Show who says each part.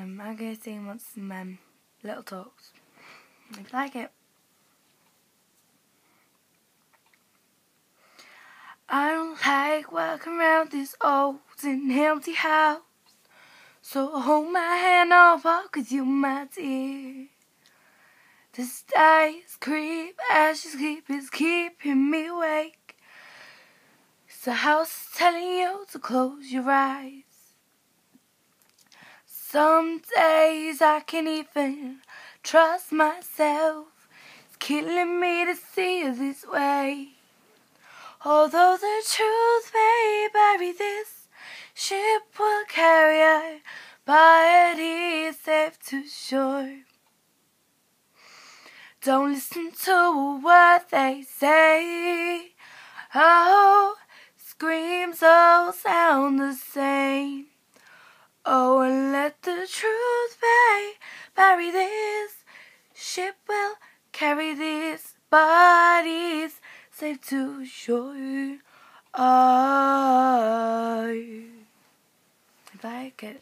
Speaker 1: Um, I'm going to sing once some um, little talks. If you like it. I don't like walking around this old and empty house. So hold my hand, I'll walk with you, my dear. The stars creep as you sleep is keeping me awake. The house telling you to close your eyes. Some days I can't even trust myself. It's killing me to see you this way. Although the truth may bury this ship will carry our it is safe to shore. Don't listen to what they say. Oh, screams all sound the same. Oh, and let the truth be bury this ship will carry these bodies safe to shore. I, if I get